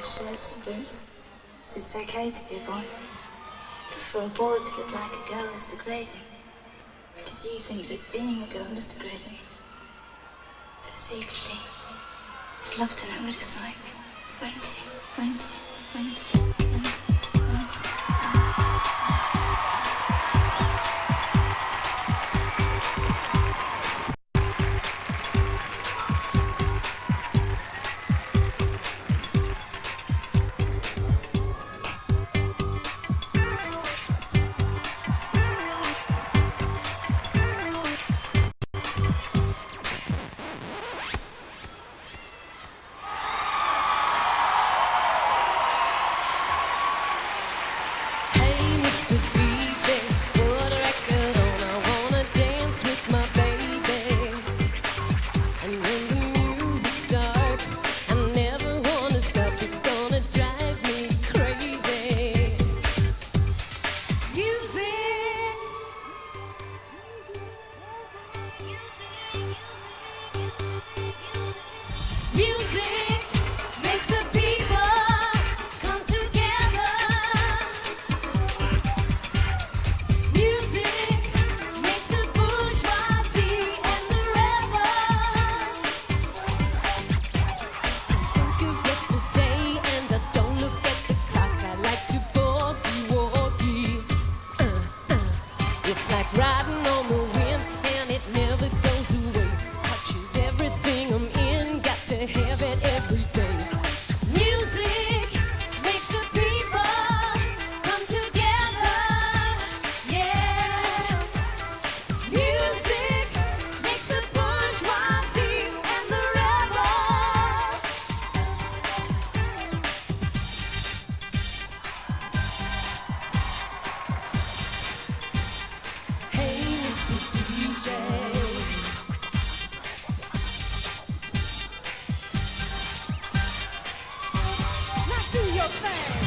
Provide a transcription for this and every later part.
Is shirt's good. It's okay to be a boy. But for a boy to look like a girl is degrading. Because you think that being a girl is degrading. But secretly, I'd love to know what it's like. It's like riding on. thing.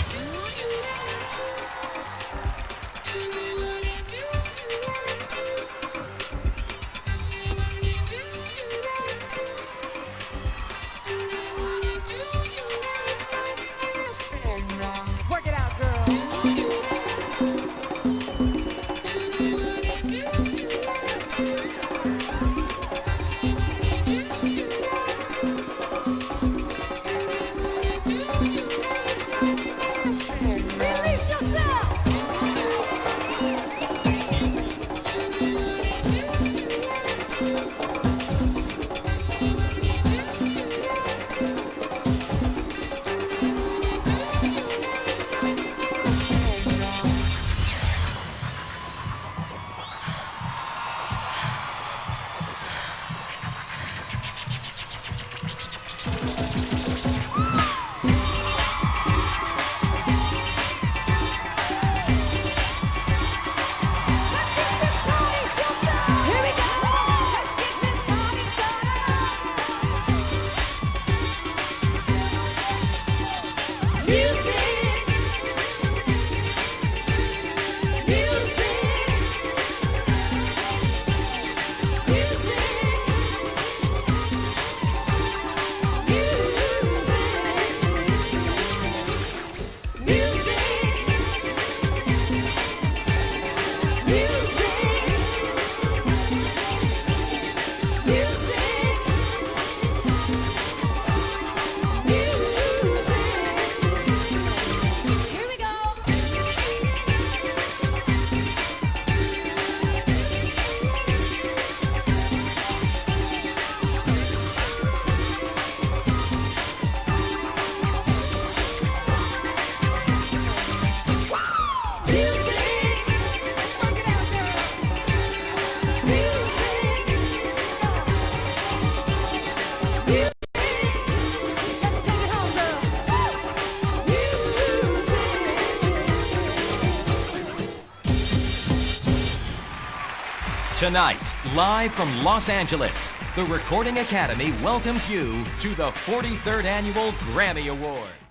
Tonight, live from Los Angeles, the Recording Academy welcomes you to the 43rd Annual Grammy Awards.